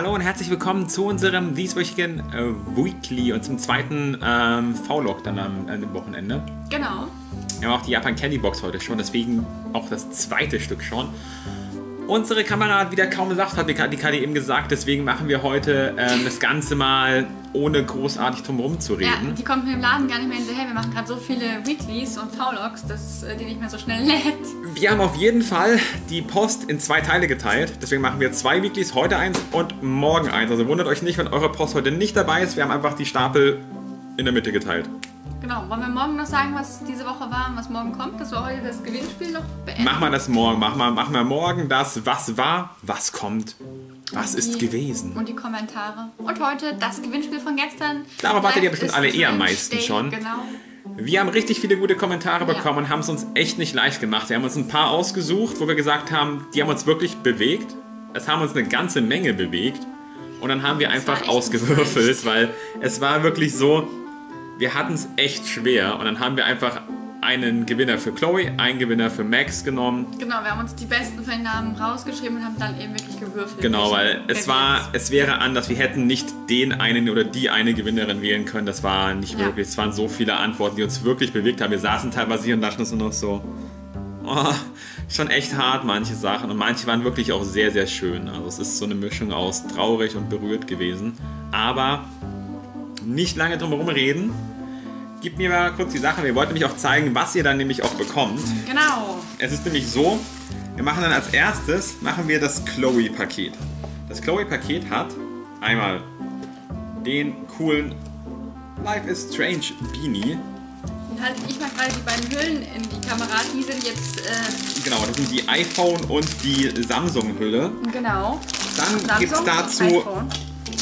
Hallo und herzlich willkommen zu unserem dieswöchigen äh, Weekly und zum zweiten ähm, V-Log dann am, dem Wochenende. Genau. Wir haben auch die Japan Candy Box heute schon, deswegen auch das zweite Stück schon. Unsere Kamera hat wieder kaum Saft, hat die Kadi eben gesagt, deswegen machen wir heute ähm, das Ganze mal ohne großartig drumherum zu Ja, reden. die kommt mir im Laden gar nicht mehr hinterher. Wir machen gerade so viele Weeklies und V-Logs, dass äh, die nicht mehr so schnell lädt. Wir haben auf jeden Fall die Post in zwei Teile geteilt. Deswegen machen wir zwei Weeklies, heute eins und morgen eins. Also wundert euch nicht, wenn eure Post heute nicht dabei ist. Wir haben einfach die Stapel in der Mitte geteilt. Genau. Wollen wir morgen noch sagen, was diese Woche war und was morgen kommt? Dass wir heute das Gewinnspiel noch beenden? Machen wir das morgen. Machen wir, machen wir morgen das, was war, was kommt, was ist Die- gewesen. Und die Kommentare. Und heute das Gewinnspiel von gestern. Darauf wartet ihr bestimmt alle eh am meisten Day. schon. Genau. Wir haben richtig viele gute Kommentare Ja. bekommen und haben es uns echt nicht leicht gemacht. Wir haben uns ein paar ausgesucht, wo wir gesagt haben, die haben uns wirklich bewegt. Es haben uns eine ganze Menge bewegt. Und dann haben wir war einfach ausgewürfelt, weil es war wirklich so, wir hatten es echt schwer. Und dann haben wir einfach einen Gewinner für Chloe, einen Gewinner für Max genommen. Genau, wir haben uns die besten von den Namen rausgeschrieben und haben dann eben wirklich gewürfelt. Genau, weil es war, es wäre anders. Wir hätten nicht den einen oder die eine Gewinnerin wählen können. Das war nicht Ja. möglich. Es waren so viele Antworten, die uns wirklich bewegt haben. Wir saßen teilweise hier und dachten uns nur noch so, oh, schon echt hart manche Sachen. Und manche waren wirklich auch sehr, sehr schön. Also es ist so eine Mischung aus traurig und berührt gewesen. Aber nicht lange drum herum reden. Gib mir mal kurz die Sache. Wir wollten nämlich auch zeigen, was ihr dann nämlich auch bekommt. Genau. Es ist nämlich so, wir machen dann als erstes, machen wir das Chloe-Paket. Das Chloe-Paket hat einmal den coolen Life is Strange Beanie. Dann halte ich mal gerade die beiden Hüllen in die Kamera. Die sind jetzt, äh, Genau, das sind die iPhone und die Samsung-Hülle. genau. Dann gibt es dazu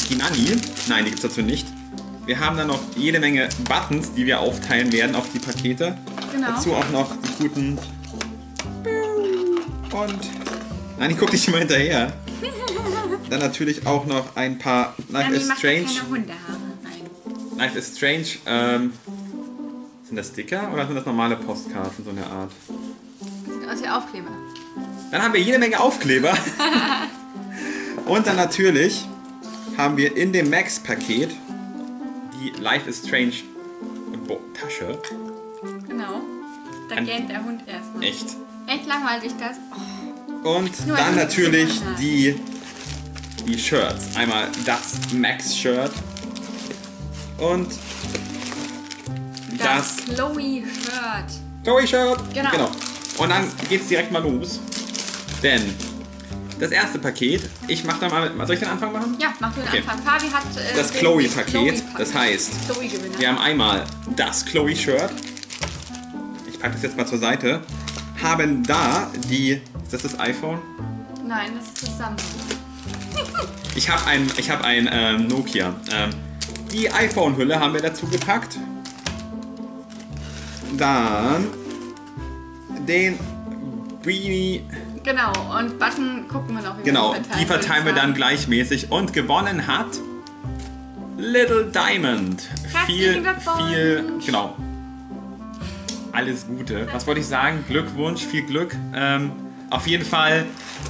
die Nani. Nein, die gibt es dazu nicht. Wir haben dann noch jede Menge Buttons, die wir aufteilen werden auf die Pakete. Genau. Dazu auch noch die guten. Und. Nein, ich guck dich immer hinterher. Dann natürlich auch noch ein paar Life is Strange. keine Hundehaare. Nein. Life is Strange. Ähm, sind das Sticker oder sind das normale Postkarten, so eine Art? Sieht aus wie Aufkleber. Dann haben wir jede Menge Aufkleber. Und dann natürlich haben wir in dem Max-Paket die Life is Strange Tasche. Genau. Da Ein- gähnt der Hund erstmal. Echt. Echt langweilig das. Oh, Und Nur dann natürlich die, die Shirts. Einmal das Max-Shirt und das, das Chloe-Shirt. Chloe-Shirt. Genau. Und dann geht's direkt mal los. Denn das erste Paket, ich mach da mal, soll ich den Anfang machen? Ja, mach du den Okay. Anfang. Fabi hat äh, Das Chloe-Paket, das heißt. Wir haben einmal das Chloe-Shirt. Ich packe das jetzt mal zur Seite. Haben da die. Ist das das iPhone? Nein, das ist das Samsung. Ich habe ein, ich hab ein ähm, Nokia. Ähm, die iPhone-Hülle haben wir dazu gepackt. Dann den Beanie. Genau, und Button gucken wir noch. wie Genau, wir die verteilen wir dann gleichmäßig. Und gewonnen hat Little Diamond. Viel, Herzlichen Glückwunsch. viel, genau. Alles Gute. Was wollte ich sagen? Glückwunsch, viel Glück. Ähm, auf jeden Fall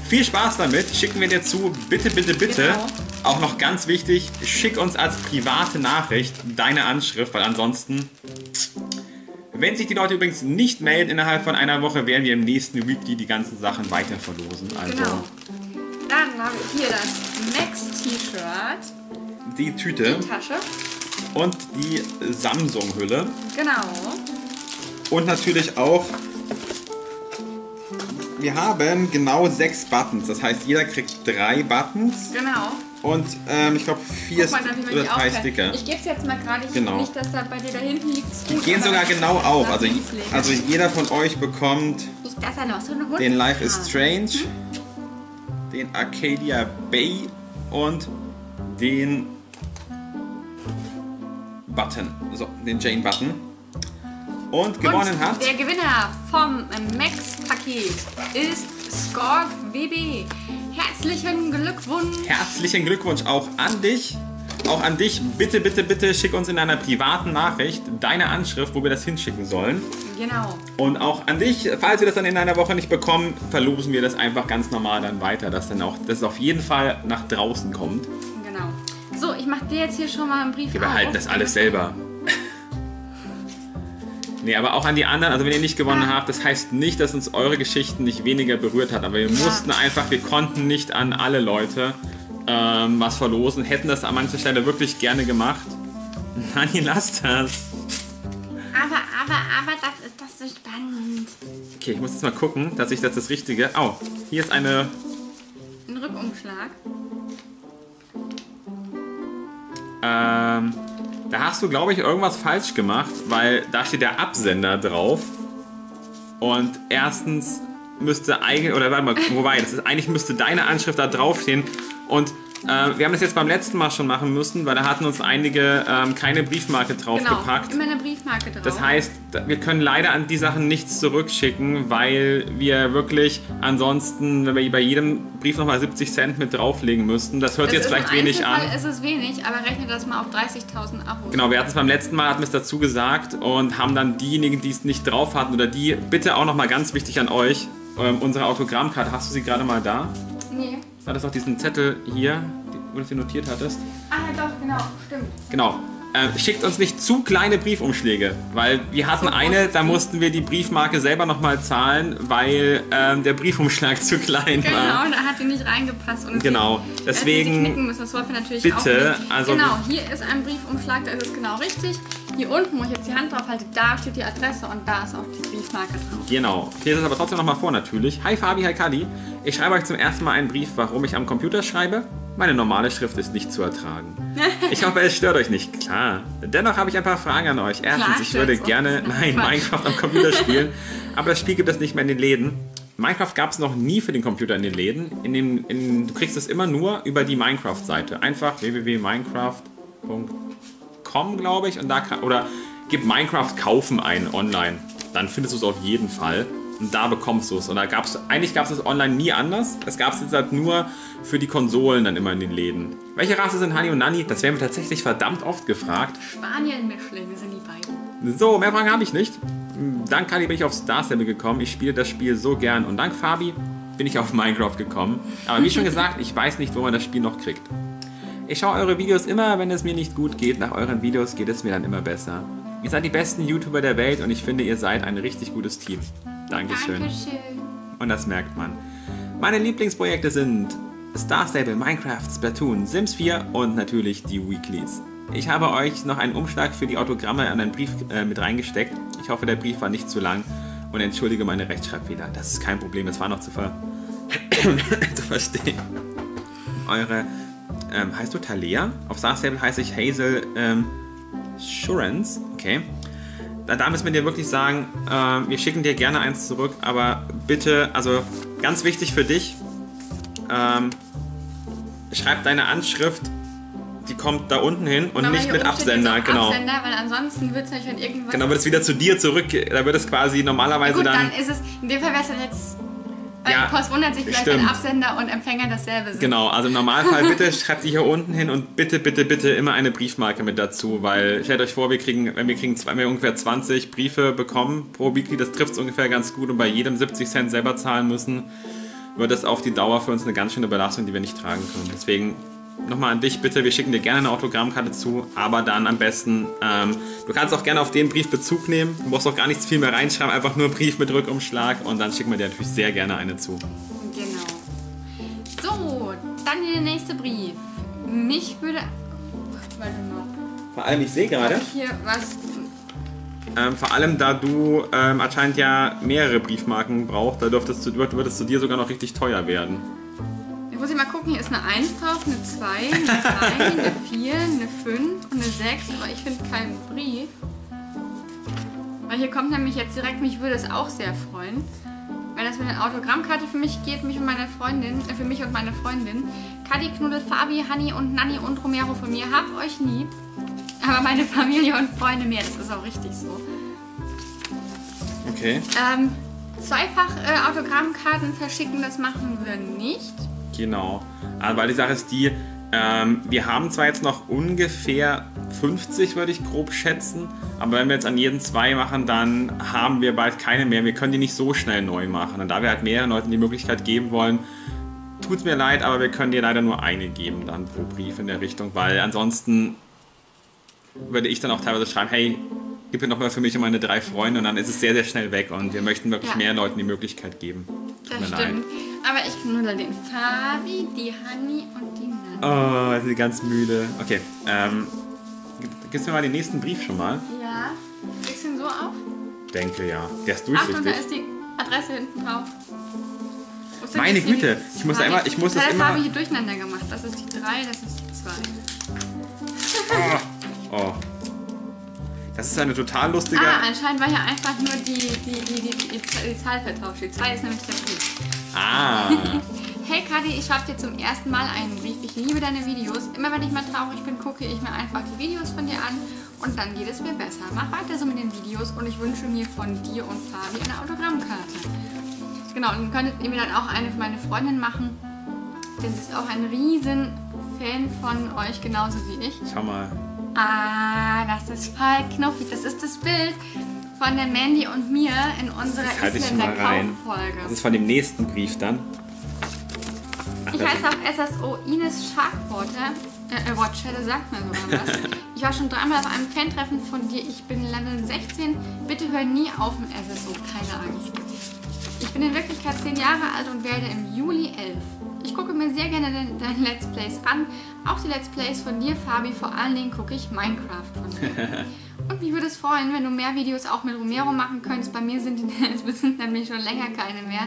viel Spaß damit. Schicken wir dir zu. Bitte, bitte, bitte. Genau. Auch noch ganz wichtig, schick uns als private Nachricht deine Anschrift, weil ansonsten, wenn sich die Leute übrigens nicht melden innerhalb von einer Woche, werden wir im nächsten Weekly die ganzen Sachen weiter verlosen. Also Genau. Dann habe ich hier das Max-T-Shirt, die Tüte die Tasche. und die Samsung-Hülle. Genau. Und natürlich auch, wir haben genau sechs Buttons. Das heißt, jeder kriegt drei Buttons Genau. Und ähm, ich glaube vier Guck mal, oder drei. Sticker. Ich gebe es jetzt mal gerade. Ich Genau. Nicht, dass da bei dir da hinten liegt. Die gehen sogar genau auf. Also, also jeder von euch bekommt so den Life is. Strange, den Arcadia Bay und den Button. So, den Jane Button. Und gewonnen Und hat. der Gewinner vom Max-Paket ist Skorg WB. Herzlichen Glückwunsch. Herzlichen Glückwunsch auch an dich. auch an dich, bitte, bitte, bitte schick uns in einer privaten Nachricht deine Anschrift, wo wir das hinschicken sollen. Genau. Und auch an dich, falls wir das dann in einer Woche nicht bekommen, verlosen wir das einfach ganz normal dann weiter, dass dann auch, dass es auf jeden Fall nach draußen kommt. Genau. So, ich mache dir jetzt hier schon mal einen Brief Wir behalten das alles selber. Nee, aber auch an die anderen, also wenn ihr nicht gewonnen habt, das heißt nicht, dass uns eure Geschichten nicht weniger berührt hat, aber wir mussten einfach, wir konnten nicht an alle Leute ähm, was verlosen, hätten das an mancher Stelle wirklich gerne gemacht. Nein, lasst das. Aber, aber, aber, das ist doch so spannend. Okay, ich muss jetzt mal gucken, dass ich das das Richtige... Oh, hier ist eine... Ein Rückumschlag. Ähm, da hast du, glaube ich, irgendwas falsch gemacht, weil da steht der Absender drauf. Und erstens müsste eigentlich, oder warte mal, wobei, das ist, eigentlich müsste deine Anschrift da draufstehen. Und äh, wir haben das jetzt beim letzten Mal schon machen müssen, weil da hatten uns einige ähm, keine Briefmarke Genau. draufgepackt. Immer eine Briefmarke drauf. Das heißt, wir können leider an die Sachen nichts zurückschicken, weil wir wirklich ansonsten, wenn wir bei jedem Brief nochmal 70 Cent mit drauflegen müssten, das hört das jetzt vielleicht wenig an. Ist es wenig, aber rechne das mal auf 30.000 Abos. Genau, wir hatten es beim letzten Mal, hatten wir es dazu gesagt und haben dann diejenigen, die es nicht drauf hatten oder die, bitte auch nochmal ganz wichtig an euch, ähm, unsere Autogrammkarte, hast du sie gerade mal da? Nee. War das auch diesen Zettel hier, wo du sie notiert hattest? Ah, ja, doch, genau, stimmt. Genau. Ähm, schickt uns nicht zu kleine Briefumschläge, weil wir hatten eine, da mussten wir die Briefmarke selber nochmal zahlen, weil ähm, der Briefumschlag zu klein Genau, war. da hat die nicht reingepasst. Und Genau, deswegen knicken müssen. Das wollten wir natürlich Bitte, auch nicht. also- Genau, hier ist ein Briefumschlag, da ist es genau richtig. Hier unten, wo ich jetzt die Hand drauf halte, da steht die Adresse und da ist auch die Briefmarke drauf. Genau. Ich lese es aber trotzdem nochmal vor natürlich. Hi Fabi, hi Kadi. Ich schreibe euch zum ersten Mal einen Brief, warum ich am Computer schreibe. Meine normale Schrift ist nicht zu ertragen. Ich hoffe, es stört euch nicht. Klar. Dennoch habe ich ein paar Fragen an euch. Erstens, ich würde gerne, nein. Minecraft am Computer spielen. Aber das Spiel gibt es nicht mehr in den Läden. Minecraft gab es noch nie für den Computer in den Läden. In den, in, du kriegst es immer nur über die Minecraft-Seite. Einfach www.minecraft.com, glaube ich. Und da oder gib Minecraft kaufen ein online. Dann findest du es auf jeden Fall. Und da bekommst du es. Und da gab's, eigentlich gab es es online nie anders. Es gab es jetzt halt nur für die Konsolen dann immer in den Läden. Welche Rasse sind Hani und Nani? Das werden wir tatsächlich verdammt oft gefragt. Spanien-Mischlinge sind die beiden. So, mehr Fragen habe ich nicht. Dank Kali bin ich auf Star Stable gekommen. Ich spiele das Spiel so gern. Und dank Fabi bin ich auf Minecraft gekommen. Aber wie schon gesagt, ich weiß nicht, wo man das Spiel noch kriegt. Ich schaue eure Videos immer, wenn es mir nicht gut geht. Nach euren Videos geht es mir dann immer besser. Ihr seid die besten YouTuber der Welt und ich finde, ihr seid ein richtig gutes Team. Dankeschön. Dankeschön. Und das merkt man. Meine Lieblingsprojekte sind Star Stable, Minecraft, Splatoon, Sims 4 und natürlich die Weeklies. Ich habe euch noch einen Umschlag für die Autogramme an einen Brief äh, mit reingesteckt. Ich hoffe, der Brief war nicht zu lang und entschuldige meine Rechtschreibfehler. Das ist kein Problem, das war noch zu, ver zu verstehen. Eure, ähm, heißt du Talea? Auf Star Stable heiße ich Hazel ähm, Surance. Okay. Da, müssen wir dir wirklich sagen, ähm, wir schicken dir gerne eins zurück, aber bitte, also ganz wichtig für dich, ähm, schreib deine Anschrift, die kommt da unten hin und nicht mit Absender, genau. Absender, weil ansonsten wird es natürlich an irgendwas. Genau, wird es wieder zu dir zurück, da wird es quasi normalerweise Gut, dann, dann ist es, in dem Fall wäre es dann jetzt, weil Ja, Post wundert sich vielleicht, stimmt. wenn Absender und Empfänger dasselbe sind. Genau, also im Normalfall bitte schreibt die hier unten hin und bitte, bitte, bitte immer eine Briefmarke mit dazu, weil stellt euch vor, wir kriegen, wenn wir kriegen, zwei- wenn wir ungefähr 20 Briefe bekommen pro Weekly, das trifft es ungefähr ganz gut und bei jedem 70 Cent selber zahlen müssen, wird das auf die Dauer für uns eine ganz schöne Belastung, die wir nicht tragen können. Deswegen nochmal an dich bitte, wir schicken dir gerne eine Autogrammkarte zu, aber dann am besten, ähm, du kannst auch gerne auf den Brief Bezug nehmen, du brauchst auch gar nichts viel mehr reinschreiben, einfach nur Brief mit Rückumschlag und dann schicken wir dir natürlich sehr gerne eine zu. Genau. So, dann der nächste Brief. Mich würde. Warte mal. Vor allem, ich sehe gerade, hier was. Ähm, vor allem, da du ähm, anscheinend ja mehrere Briefmarken brauchst, da dürftest du, es zu dir sogar noch richtig teuer werden. Ich muss ich mal gucken, hier ist eine 1 drauf, eine 2, eine 3, eine 4, eine 5 und eine 6, aber ich finde keinen Brief. Weil hier kommt nämlich jetzt direkt, mich würde es auch sehr freuen, wenn das mit einer Autogrammkarte für mich geht, mich und meine Freundin, äh, für mich und meine Freundin. Kadi, Knuddel, Fabi, Hanni und Nanni und Romero von mir, hab euch lieb. Aber meine Familie und Freunde mehr, das ist auch richtig so. Okay. Ähm, zweifach äh, Autogrammkarten verschicken, das machen wir nicht. Genau. Aber weil die Sache ist die, Ähm, wir haben zwar jetzt noch ungefähr 50, würde ich grob schätzen, aber wenn wir jetzt an jeden zwei machen, dann haben wir bald keine mehr. Wir können die nicht so schnell neu machen. Und da wir halt mehreren Leuten die Möglichkeit geben wollen, tut es mir leid, aber wir können dir leider nur eine geben dann pro Brief in der Richtung, weil ansonsten würde ich dann auch teilweise schreiben, hey, gib mir noch mal für mich und meine drei Freunde und dann ist es sehr, sehr schnell weg und wir möchten wirklich Ja. mehr Leuten die Möglichkeit geben. Tut Das mir leid. Aber ich knuddel den Fabi, die Honey und die Nana. Oh, ich bin ganz müde. Okay, ähm, gib- gibst du mir mal den nächsten Brief schon mal? Ja. Legst du ihn so auf? Denke ja. Der ist Achtung, da durchsichtig. ist die Adresse hinten drauf. Sind Meine jetzt die Güte, ich muss immer- ich muss das das immer- habe ich hier durcheinander gemacht. Das ist die 3, das ist die 2. Oh. Das ist eine total lustige. Ah, anscheinend war hier einfach nur die, die, die, die, die, die Zahl vertauscht. Die 2 ist nämlich der Brief. Ah. Hey Kadi, ich schreibe dir zum ersten Mal einen Brief. Ich liebe deine Videos. Immer wenn ich mal traurig bin, gucke ich mir einfach die Videos von dir an und dann geht es mir besser. Mach weiter so mit den Videos und ich wünsche mir von dir und Fabi eine Autogrammkarte. Genau, und könntet ihr mir dann auch eine für meine Freundin machen, denn sie ist auch ein riesen Fan von euch, genauso wie ich. Schau mal. Ah, das ist voll knuffig. Das ist das Bild von der Mandy und mir in unserer Das mal rein. Isländer-Kauffolge. Das ist von dem nächsten Brief dann. Ach, Ich heiße auf SSO Ines Sharkwater. Äh, äh, Watchelle sagt mir sogar was. Ich war schon dreimal auf einem Fan-Treffen von dir. Ich bin Level 16. Bitte hör nie auf mit SSO. Keine Angst. Ich bin in Wirklichkeit 10 Jahre alt und werde im Juli 11. Ich gucke mir sehr gerne deine Let's Plays an. Auch die Let's Plays von dir, Fabi. Vor allen Dingen gucke ich Minecraft von dir. Und mich würde es freuen, wenn du mehr Videos auch mit Romero machen könntest. Bei mir sind, sind nämlich schon länger keine mehr.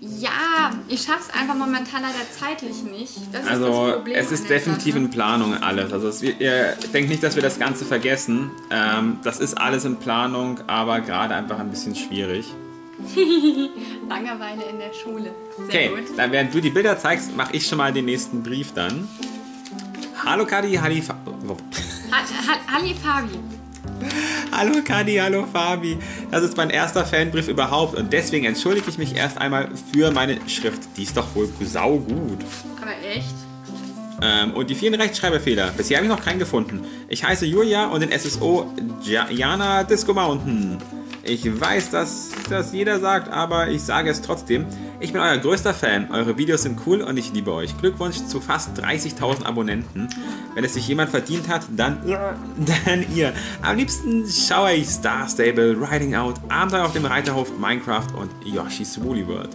Ja, ich schaff's einfach momentan leider zeitlich nicht. Das ist das Also, Problem es ist definitiv Sache. in Planung alles. Also, es, ihr denkt nicht, dass wir das Ganze vergessen. Ähm, das ist alles in Planung, aber gerade einfach ein bisschen schwierig. Langeweile in der Schule. Sehr Okay, gut. dann während du die Bilder zeigst, mache ich schon mal den nächsten Brief dann. Hallo Kadi, Halli, Fa ha Halli Fabi. hallo Kadi, hallo Fabi. Das ist mein erster Fanbrief überhaupt und deswegen entschuldige ich mich erst einmal für meine Schrift. Die ist doch wohl saugut. Aber echt? Ähm, und die vielen Rechtschreibfehler. Bisher habe ich noch keinen gefunden. Ich heiße Julia und in SSO Ja- Jana Disco Mountain. Ich weiß, dass das jeder sagt, aber ich sage es trotzdem. Ich bin euer größter Fan. Eure Videos sind cool und ich liebe euch. Glückwunsch zu fast 30.000 Abonnenten. Wenn es sich jemand verdient hat, dann, dann ihr. Am liebsten schaue ich Star Stable, Riding Out, Abenteuer auf dem Reiterhof, Minecraft und Yoshi's Woolly World.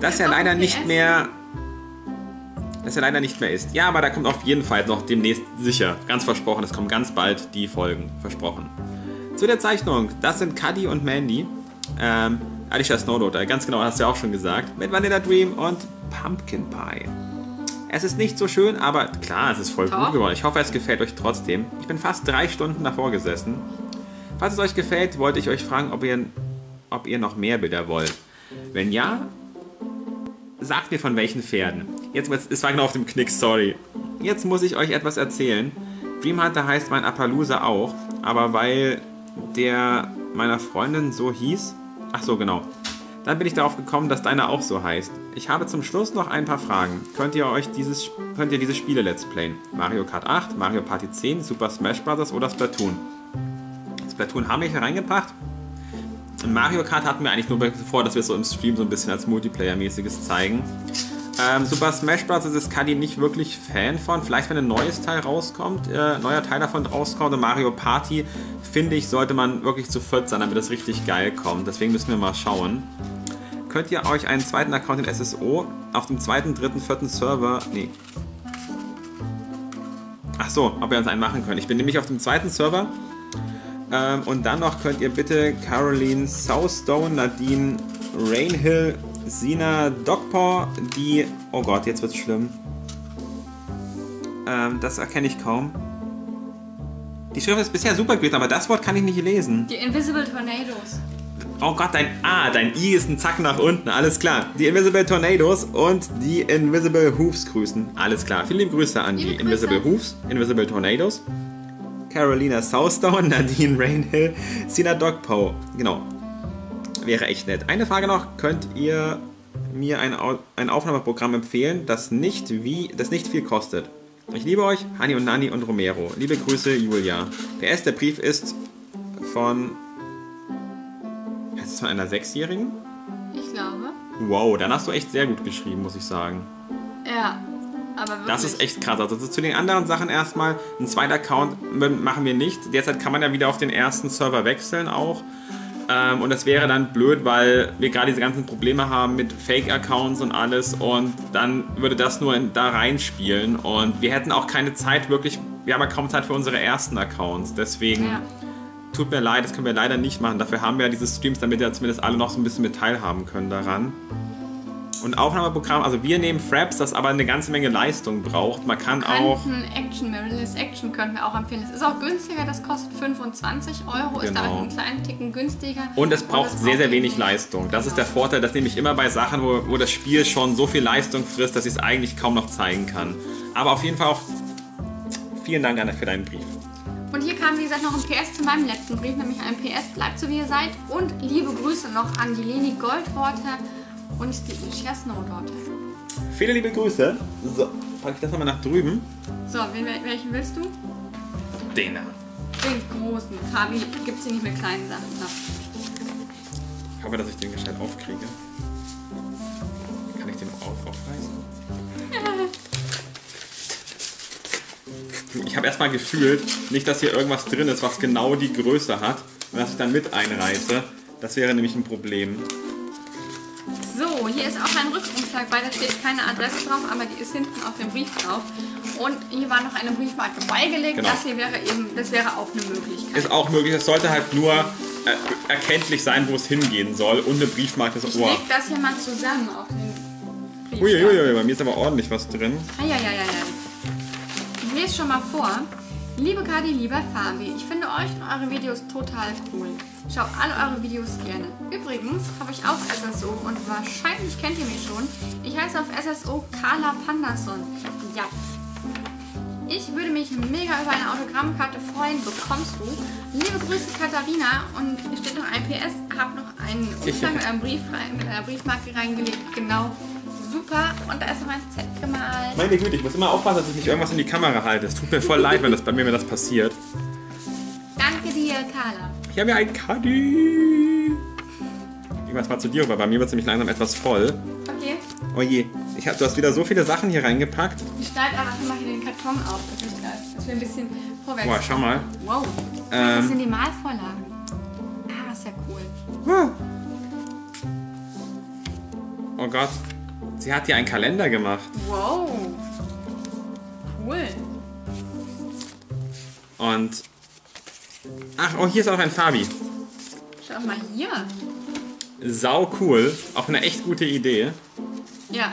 Das ja Auch leider nicht mehr das ja leider nicht mehr ist. Ja, aber da kommt auf jeden Fall noch demnächst sicher, ganz versprochen, es kommen ganz bald die Folgen, versprochen. Zu der Zeichnung, das sind Cuddy und Mandy. Ähm, Alicia Snowdoter, ganz genau, hast du ja auch schon gesagt. Mit Vanilla Dream und Pumpkin Pie. Es ist nicht so schön, aber klar, es ist voll Doch. gut geworden. Ich hoffe, es gefällt euch trotzdem. Ich bin fast drei Stunden davor gesessen. Falls es euch gefällt, wollte ich euch fragen, ob ihr, ob ihr noch mehr Bilder wollt. Wenn ja, sagt mir von welchen Pferden. Jetzt, es war genau auf dem Knick, sorry. Jetzt muss ich euch etwas erzählen. Dream Hunter heißt mein Appaloosa auch, aber weil der meiner Freundin so hieß. Ach so, genau. Dann bin ich darauf gekommen, dass deiner auch so heißt. Ich habe zum Schluss noch ein paar Fragen. Könnt ihr euch dieses, könnt ihr diese Spiele let's playen? Mario Kart 8, Mario Party 10, Super Smash Bros. oder Splatoon? Splatoon haben wir hier reingebracht. Mario Kart hatten wir eigentlich nur vor, dass wir es so im Stream so ein bisschen als Multiplayer-mäßiges zeigen. Ähm, Super Smash Bros. ist Kadi nicht wirklich Fan von. Vielleicht, wenn ein neues Teil rauskommt, äh, neuer Teil davon rauskommt. Und Mario Party, finde ich, sollte man wirklich zu viert sein, damit das richtig geil kommt. Deswegen müssen wir mal schauen. Könnt ihr euch einen zweiten Account in SSO auf dem zweiten, dritten, vierten Server. Nee. Ach so, ob wir uns einen machen können. Ich bin nämlich auf dem zweiten Server. Ähm, und dann noch könnt ihr bitte Caroline Southstone, Nadine Rainhill, Sina Dogpaw, die. Oh Gott, jetzt wird's schlimm. Ähm, das erkenne ich kaum. Die Schrift ist bisher super gewesen, aber das Wort kann ich nicht lesen. Die Invisible Tornadoes. Oh Gott, dein A, dein I ist ein Zack nach unten, alles klar. Die Invisible Tornadoes und die Invisible Hoofs grüßen. Alles klar. Viele liebe Grüße an Liebe die Invisible. Hoofs, Invisible Tornadoes, Carolina Southstone, Nadine Rainhill, Sina Dogpow. Genau. Wäre echt nett. Eine Frage noch, könnt ihr mir ein, Au ein Aufnahmeprogramm empfehlen, das nicht, wie, das nicht viel kostet. Ich liebe euch, Hani und Nani und Romero. Liebe Grüße, Julia. Der Brief ist von. Ist es von einer Sechsjährigen? Ich glaube. Wow, dann hast du echt sehr gut geschrieben, muss ich sagen. Ja. Aber wirklich. Das ist echt krass. Also zu den anderen Sachen erstmal, ein zweiter Account machen wir nicht. Derzeit kann man ja wieder auf den ersten Server wechseln auch. Ähm, und das wäre dann blöd, weil wir gerade diese ganzen Probleme haben mit Fake-Accounts und alles. Und dann würde das nur in, da reinspielen. Und wir hätten auch keine Zeit wirklich. Wir haben ja kaum Zeit für unsere ersten Accounts. Deswegen Ja. tut mir leid, das können wir leider nicht machen. Dafür haben wir ja diese Streams, damit ja zumindest alle noch so ein bisschen mit teilhaben können daran. Und Aufnahmeprogramm, also wir nehmen Fraps, das aber eine ganze Menge Leistung braucht. Man kann auch. Könnten Action, Mirrorless Action könnten wir auch empfehlen. Es ist auch günstiger, das kostet 25 Euro, ist Genau. damit einen kleinen Ticken günstiger. Und es braucht es sehr, sehr wenig Leistung. Das ist der Genau. Vorteil, das nehme ich immer bei Sachen, wo, wo das Spiel schon so viel Leistung frisst, dass ich es eigentlich kaum noch zeigen kann. Aber auf jeden Fall auch vielen Dank, Anna, für deinen Brief. Und hier kam, wie gesagt, noch ein PS zu meinem letzten Brief, nämlich ein PS, bleibt so wie ihr seid. Und liebe Grüße noch an die Leni Goldwater und die Isha Snowdaughter. Viele liebe Grüße. So, packe ich das nochmal nach drüben. So, wen, welchen willst du? Den da. Den großen. Fabi gibt sie nicht mit kleinen Sachen. Ich hoffe, dass ich den gescheit aufkriege. Kann ich den auch aufreißen? Ich habe erstmal gefühlt, nicht, dass hier irgendwas drin ist, was genau die Größe hat und dass ich dann mit einreiße. Das wäre nämlich ein Problem. So, hier ist auch ein Rückumschlag bei, da steht keine Adresse drauf, aber die ist hinten auf dem Brief drauf. Und hier war noch eine Briefmarke beigelegt. Genau. Das hier wäre eben, das wäre auch eine Möglichkeit. Ist auch möglich, es sollte halt nur äh, erkenntlich sein, wo es hingehen soll und eine Briefmarke ist Ich leg das hier mal zusammen auf den Brief. Uiuiui, bei mir ist aber ordentlich was drin. Eieieiei. Ich lese schon mal vor. Liebe Kadi, lieber Fabi, ich finde euch und eure Videos total cool. Schau alle eure Videos gerne. Übrigens habe ich auch SSO und wahrscheinlich kennt ihr mich schon. Ich heiße auf SSO Carla Panderson. Ja. Ich würde mich mega über eine Autogrammkarte freuen. Bekommst du? Liebe Grüße Katharina und hier steht noch ein PS. Hab noch einen Umschlag mit, einem Brief rein, mit einer Briefmarke reingelegt. Genau. Super. Und da ist noch ein Z gemalt. Meine Güte, ich muss immer aufpassen, dass ich nicht irgendwas in die Kamera halte. Es tut mir voll leid, wenn das bei mir wenn das passiert. Danke dir, Carla. Ich habe ja ein Caddy. Irgendwas mal zu dir, weil bei mir wird es nämlich langsam etwas voll. Okay. Oh je, ich hab, du hast wieder so viele Sachen hier reingepackt. Ich schneide aber mal hier den Karton auf, dass, ich das, dass wir ein bisschen vorwärts Boah, schau mal. Wow. Ähm. das sind die Malvorlagen. Ah, ist ja cool. Oh Gott, sie hat hier einen Kalender gemacht. Wow. Cool. Und. Ach, oh, hier ist auch ein Fabi. Schau mal hier. Sau cool. Auch eine echt gute Idee. Ja.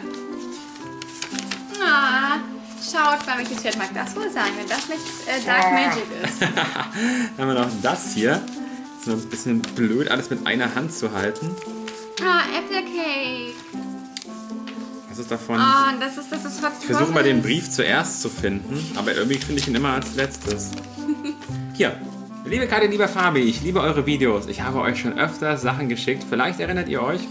Ah, schaut mal, welches Pferd mag das wohl sein, wenn das nicht äh, Dark Magic ist. Dann haben wir noch das hier. Ist nur ein bisschen blöd, alles mit einer Hand zu halten. Ah, Apple Cake. Was ist davon? Und das ist, das ist was Ich versuche mal den Brief zuerst zu finden, aber irgendwie finde ich ihn immer als letztes. Hier. Liebe Kati, lieber Fabi, ich liebe eure Videos. Ich habe euch schon öfter Sachen geschickt. Vielleicht erinnert ihr euch.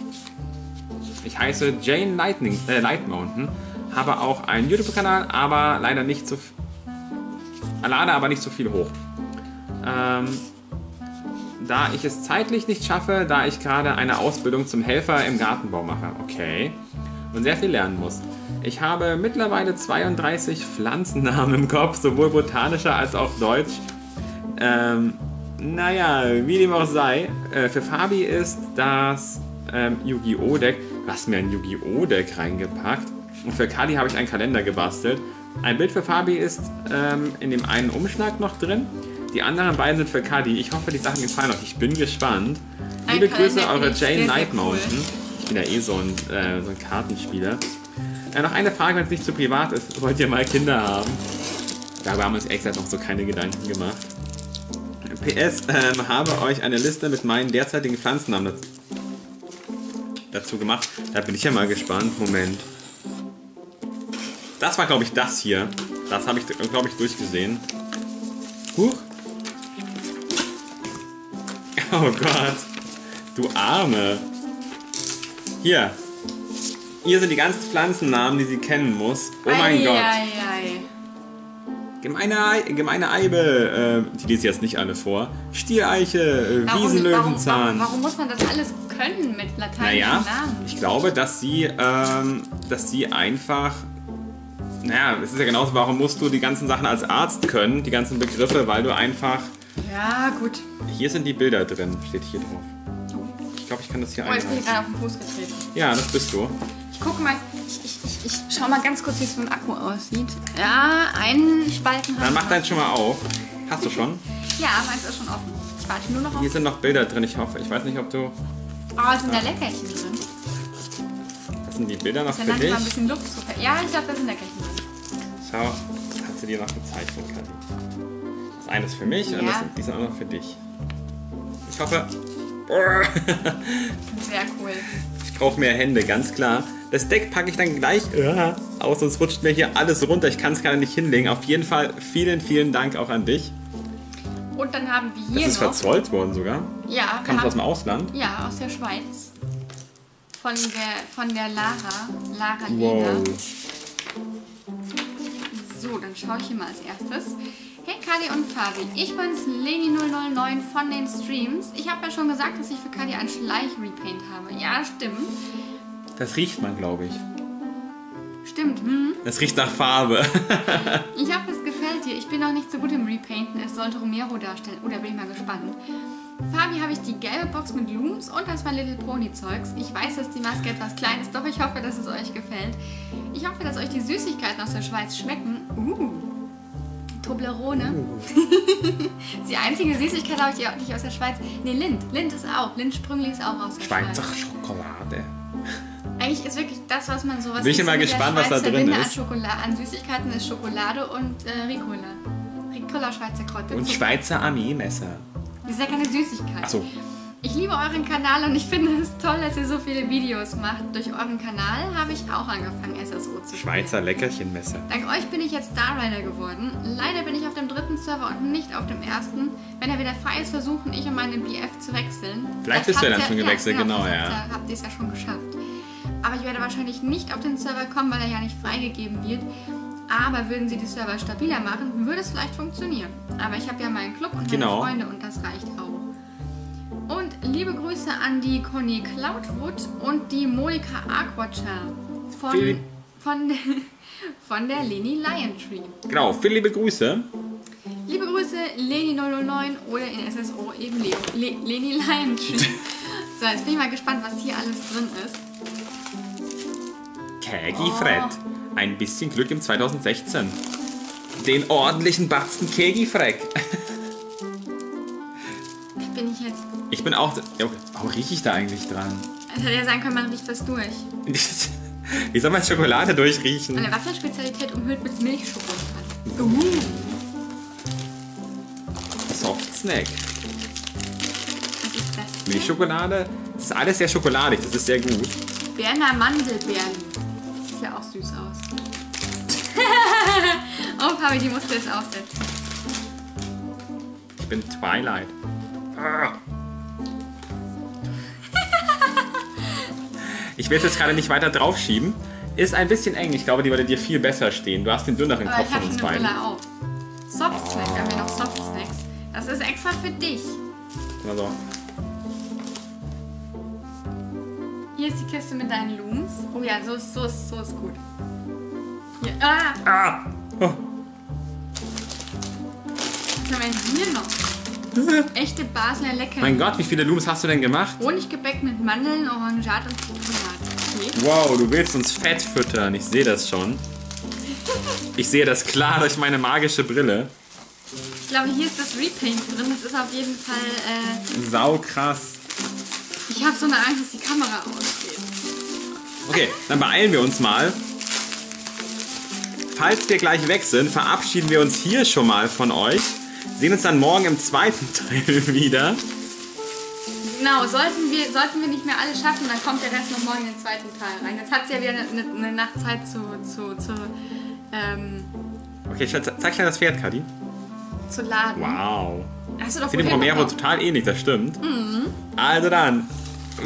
Ich heiße Jane Lightning, äh, Light Mountain, habe auch einen YouTube-Kanal, aber leider nicht so. Lade aber nicht so viel hoch. Ähm, da ich es zeitlich nicht schaffe, da ich gerade eine Ausbildung zum Helfer im Gartenbau mache. Okay. Und sehr viel lernen muss. Ich habe mittlerweile 32 Pflanzennamen im Kopf, sowohl botanischer als auch deutsch. Ähm, naja, wie dem auch sei. Äh, für Fabi ist das ähm, Yu-Gi-Oh! Deck. Du hast mir ein Yu-Gi-Oh! Deck reingepackt. Und für Kali habe ich einen Kalender gebastelt. Ein Bild für Fabi ist ähm, in dem einen Umschlag noch drin. Die anderen beiden sind für Kali. Ich hoffe, die Sachen gefallen euch. Ich bin gespannt. Liebe Grüße, eure Jane Night cool. Ich bin ja eh so ein, äh, so ein Kartenspieler. Äh, noch eine Frage, wenn es nicht zu privat ist. Wollt ihr mal Kinder haben? Darüber haben wir uns echt noch so keine Gedanken gemacht. PS, ähm, habe euch eine Liste mit meinen derzeitigen Pflanzennamen dazu gemacht. Da bin ich ja mal gespannt. Moment. Das war, glaube ich, das hier. Das habe ich, glaube ich, durchgesehen. Huch. Oh Gott. Du Arme. Hier. Hier sind die ganzen Pflanzennamen, die sie kennen muss. Oh mein ei, Gott. Ei, ei. Gemeine, Ei, gemeine Eibe. Äh, die lese ich jetzt nicht alle vor. Stieleiche, äh, Warum, warum, Wiesenlöwenzahn. warum, warum muss man das alles können mit lateinischen Naja, Namen? ich glaube, dass sie, ähm, dass sie einfach. Naja, es ist ja genauso, warum musst du die ganzen Sachen als Arzt können, die ganzen Begriffe, weil du einfach. Ja, gut. Hier sind die Bilder drin, steht hier drauf. Ich glaube, ich kann das hier Oh, jetzt bin ich gerade auf den Fuß getreten. Ja, das bist du. Ich gucke mal, ich, ich, ich, ich schau mal ganz kurz, wie es mit dem Akku aussieht. Ja, einen Spalten Dann haben mach deins schon mal auf. Hast du schon? Ja, meins ist schon offen. Ich warte nur noch auf. Hier sind noch Bilder drin, ich hoffe. Ich weiß nicht, ob du. Oh, sind da Leckerchen drin? Das sind die Bilder noch für dich. manchmal ein bisschen Luft zu ver- Ja, ich glaube, da sind Leckerchen drin. Schau, hat sie dir noch gezeichnet, Kadi. Das eine ist für mich und Ja. das sind, die sind auch noch für dich. Ich hoffe. Sehr cool. Ich brauche mehr Hände, ganz klar. Das Deck packe ich dann gleich äh, aus, sonst rutscht mir hier alles runter. Ich kann es gerade nicht hinlegen. Auf jeden Fall vielen, vielen Dank auch an dich. Und dann haben wir Das hier ist noch. verzollt worden sogar. Ja, wir Kommt aus dem Ausland. ja, aus der Schweiz. Von der, von der Lara. Lara Lena. Wow. So, dann schaue ich hier mal als erstes. Hey Kadi und Fabi, ich bin's Leni009 von den Streams. Ich habe ja schon gesagt, dass ich für Kadi ein Schleich-Repaint habe. Ja, stimmt. Das riecht man, glaube ich. Stimmt, hm. Das riecht nach Farbe. Ich hoffe, es gefällt dir. Ich bin noch nicht so gut im Repainten. Es sollte Romero darstellen. Oder bin ich mal gespannt. Fabi habe ich die gelbe Box mit Looms und das My Little Pony Zeugs. Ich weiß, dass die Maske etwas klein ist, doch ich hoffe, dass es euch gefällt. Ich hoffe, dass euch die Süßigkeiten aus der Schweiz schmecken. Uh, Toblerone. die einzige Süßigkeit, glaube ich, die ich aus der Schweiz. Ne, Lind. Lind ist auch. Lind Sprüngli ist auch aus der Schweizer Schweiz. Schokolade. Eigentlich ist wirklich das, was man so was Bin ich immer so gespannt, was da drin ist. An, Schokolade, an Süßigkeiten ist Schokolade und äh, Ricola. Ricola Schweizer Kräuter. Und Zucker. Schweizer Armeemesser. Das ist ja keine Süßigkeit. Achso, Ich liebe euren Kanal und ich finde es toll, dass ihr so viele Videos macht. Durch euren Kanal habe ich auch angefangen, SSO zu spielen. Schweizer Leckerchenmesser. Dank euch bin ich jetzt Star Rider geworden. Leider bin ich auf dem dritten Server und nicht auf dem ersten. Wenn er wieder frei ist, versuchen ich und meine BF zu wechseln. Vielleicht Das bist du ja dann schon gewechselt, genau, vielleicht ja. habt ihr- es ja schon geschafft. Aber ich werde wahrscheinlich nicht auf den Server kommen, weil er ja nicht freigegeben wird. Aber würden sie die Server stabiler machen, würde es vielleicht funktionieren. Aber ich habe ja meinen Club und Genau. meine Freunde und das reicht. Und liebe Grüße an die Conny Cloudwood und die Monika Aquacher von, von, der- von der Leni Lion Tree. Genau, viele liebe Grüße. Liebe Grüße, Leni009 oder in SSO eben Leo, Le, Leni Lion Tree. So, jetzt bin ich mal gespannt, was hier alles drin ist. Kagi Oh. Fred. Ein bisschen Glück im 2016. Den ordentlichen Batzen Kegi Freck. Ich bin auch. ja, Warum rieche ich da eigentlich dran? Es hätte ja sein können, man riecht was durch. Wie soll man Schokolade durchriechen? Eine Waffelspezialität umhüllt mit Milchschokolade. Uh, Soft Snack. was ist das? Milchschokolade. Das ist alles sehr schokoladig. Das ist sehr gut. Berner Mandelbeeren. Sieht ja auch süß aus. oh, Fabi, die musst du jetzt aufsetzen. Ich bin Twilight. Ah. Ich will es jetzt gerade nicht weiter draufschieben. Ist ein bisschen eng. Ich glaube, die würde dir viel besser stehen. Du hast den dünneren Aber Kopf von uns beiden. Brille auf. Soft Snack, wir haben wir noch Soft Snacks. Das ist extra für dich. Also, Hier ist die Kiste mit deinen Looms. Oh ja, so ist, so ist, so ist gut. Hier, ah, ah! Oh. was haben wir hier noch? Echte Basler Lecker. Mein Gott, wie viele Looms hast du denn gemacht? Honiggebäck mit Mandeln, Orangat und Zitronat. Wow, du willst uns fett füttern. Ich sehe das schon. Ich sehe das klar durch meine magische Brille. Ich glaube, hier ist das Repaint drin. Das ist auf jeden Fall. Äh, Sau krass. ich habe so eine Angst, dass die Kamera ausgeht. Okay, dann beeilen wir uns mal. Falls wir gleich weg sind, verabschieden wir uns hier schon mal von euch. Sehen uns dann morgen im zweiten Teil wieder. Genau, sollten wir, sollten wir nicht mehr alles schaffen, dann kommt der Rest noch morgen in den zweiten Teil rein. Jetzt hat sie ja wieder eine, eine, Nacht Zeit zu, zu, zu, ähm, Okay, zeig gleich das Pferd, Kadi. zu laden. Wow. Hast du doch Sieht dem Romero noch- total ähnlich, das stimmt. Also dann,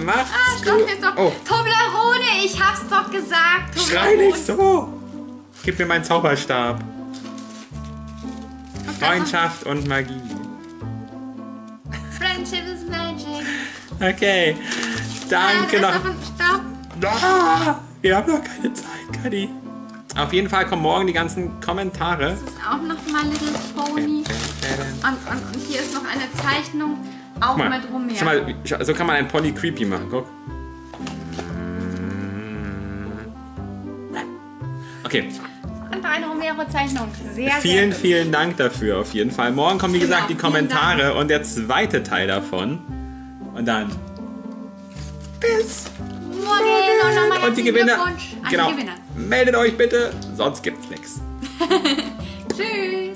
Macht's Ah, stopp, jetzt doch. Oh, Toblerone, ich hab's doch gesagt. schrei nicht so. Gib mir meinen Zauberstab. Das Freundschaft und Magie. Friendship is magic. Okay. Danke da noch. ein. Ah, wir haben noch keine Zeit, Kadi. Auf jeden Fall kommen morgen die ganzen Kommentare. Das ist auch noch mal Little Pony. Und, und, und hier ist noch eine Zeichnung, auch mal, mit Romero. schau mal, so kann man einen Pony creepy machen. Guck. Okay, eine Romero-Zeichnung. Sehr, vielen, sehr vielen Dank dafür auf jeden Fall. Morgen kommen, wie Genau, gesagt, die Kommentare und der zweite Teil davon. Und dann bis Morgen und und die Gewinner. Genau. die Gewinner. Meldet euch bitte, sonst gibt's nichts. Tschüss.